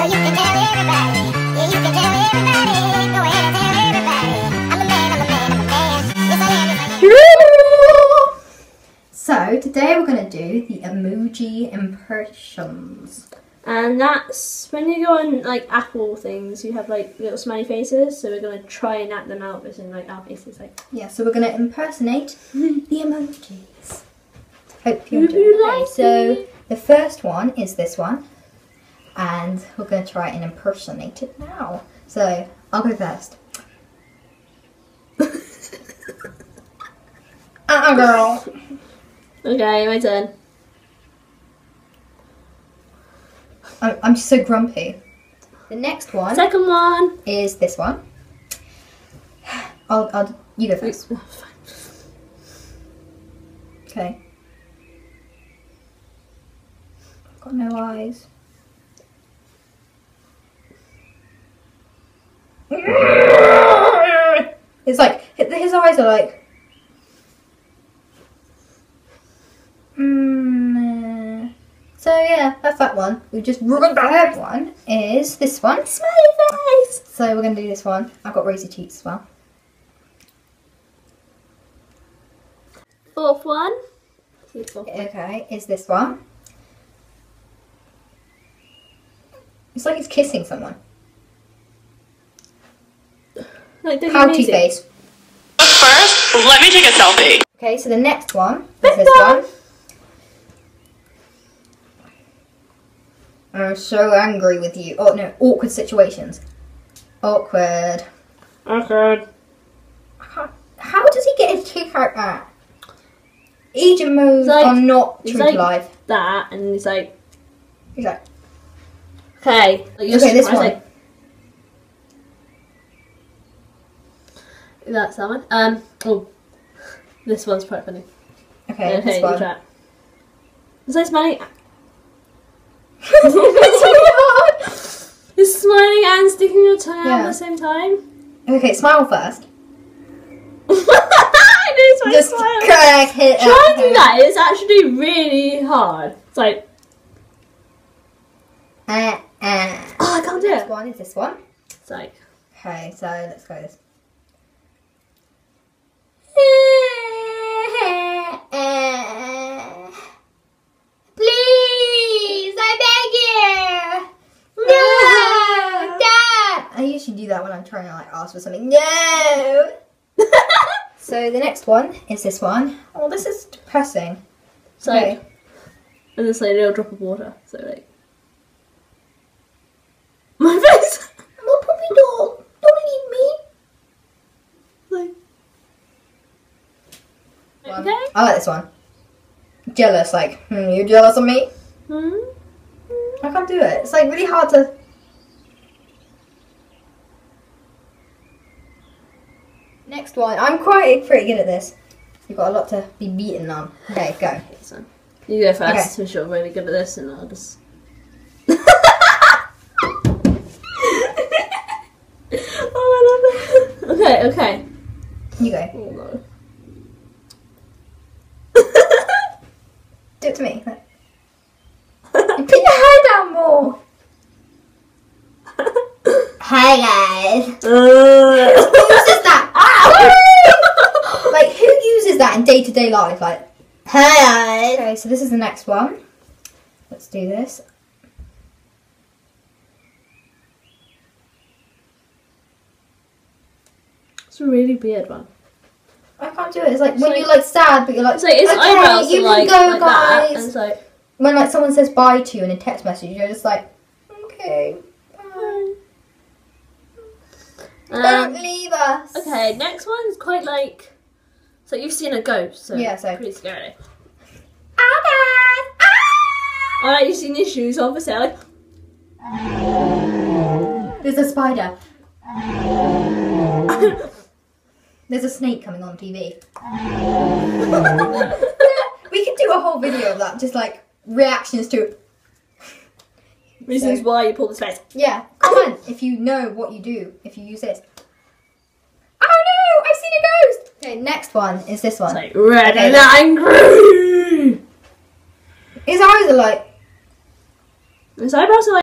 So today we're gonna do the emoji impressions. And that's when you go on like Apple things, you have like little smiley faces. So we're gonna try and act them out using like our faces. Like, Yeah, so we're gonna impersonate the emojis. Hope you Would enjoy. Okay, like so the first one is this one, and we're gonna try and impersonate it now. So I'll go first. uh girl. okay, my turn. I'm, I'm just so grumpy. The next one Second one. is this one. I'll, I'll you go first. Okay. I've Got no eyes. It's like his eyes are like. Mm, so yeah, that's that one. We've just ruined the third one. Is this one? Smiley face. So we're gonna do this one. I've got rosy cheeks as well. Fourth one. Fourth one. Okay, is this one? It's like he's kissing someone. Like the Pouty music. face. First, let me take a selfie. Okay, so the next one is this one. one. I'm so angry with you. Oh no, awkward situations. Awkward. Awkward. How, how does he get his kick out at? Age and modes It's like- are not it's true like- to life. That and it's like He's like, okay. Like, Okay, this one. Like, that's that one. Um. Oh, this one's quite funny. okay, Okay, this one. Is that smiling? Is smiling and sticking your tongue out Yeah. at the same time? Okay, smile first. I know, so Just smile. crack it Try and do that. It's actually really hard. It's like, Uh, uh. oh, I can't do it. one is this one. It's like, Okay, so let's go this. Please, I beg you. No, Dad. I usually do that when I'm trying to like ask for something. No. so the next one is this one. Oh, this is depressing. it's like, Okay. and it's like a little drop of water. So like, my face. I'm a puppy dog. Don't eat me. like, One. okay. I like this one. Jealous, like, hmm, you jealous of me? Hmm. I can't do it. It's like really hard to. Next one. I'm quite pretty good at this. You've got a lot to be beaten on. Okay, go. So you go first. Okay. Since you're really good at this, and I'll just. oh, I love it. Okay, okay. You go. Oh no. Do it to me. Put your hair down more. Hi guys. Uh, Who uses that? like who uses that in day to day life? Like, hi. Okay, so this is the next one. Let's do this. it's a really weird one. I can't do it. It's like It's when like- you're like sad, but you're like, It's like his okay, you are like, can go, like guys. and like, when like someone says bye to you in a text message, you're just like, okay, bye. Don't um, leave us. okay. Next one's quite like, so you've seen a ghost, so Yeah, so- pretty scary. Ah, guys. Ah! Or you've seen your shoes off for sale, There's a spider. There's a snake coming on TV. we could do a whole video of that, just like reactions to it. reasons So- why you pull the face. Yeah, comment if you know what you do if you use this. Oh no, I've seen a ghost! Okay, next one is this one. It's like red Okay, and angry. His eyes are like His eyebrows are like.